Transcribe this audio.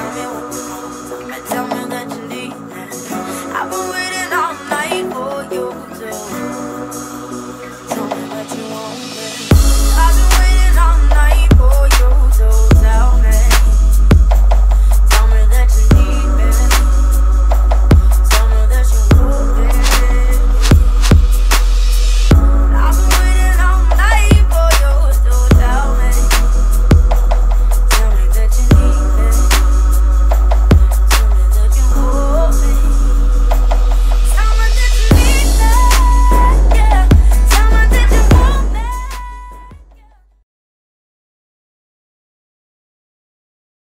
Tell me what you want. Tell me that you need. me. I've been waiting all night for you to.